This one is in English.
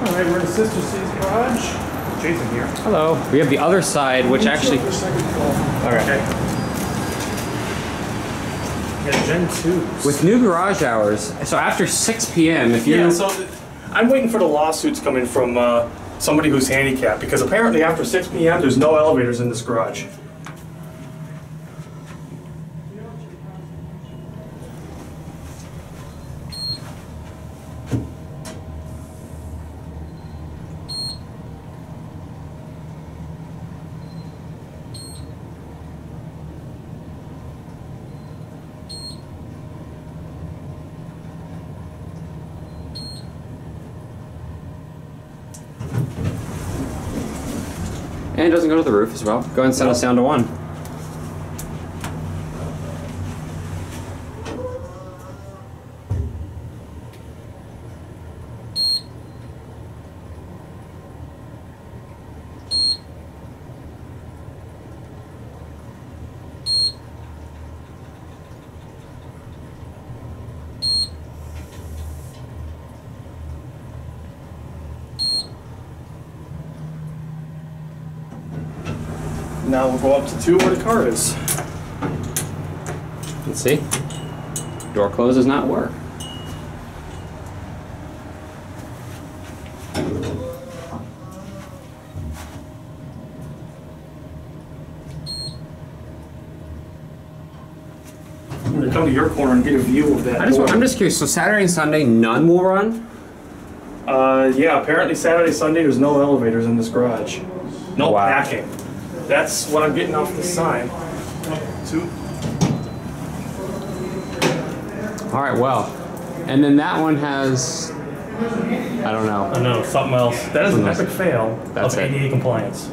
All right, we're in Sister Cities garage. Jason here. Hello. We have the other side, which actually. The second floor. All right. Okay. Yeah, Gen 2. With new garage hours, so after 6 p.m., if you Yeah, so th- I'm waiting for the lawsuits coming from uh, somebody who's handicapped because apparently after 6 p.m. there's no elevators in this garage. And it doesn't go to the roof as well. Go and us down to one. Now we'll go up to two where the car is. Let's see. Door close does not work. I'm gonna come to your corner and get a view of that. I just, door. want- I'm just curious. So Saturday and Sunday, none will run. Uh, yeah, apparently Saturday, Sunday, there's no elevators in this garage. No Wow. packing. That's what I'm getting off the sign. Two. All right. Well, and then that one has. I don't know. I know, something else. That is an epic fail That's of it. ADA compliance.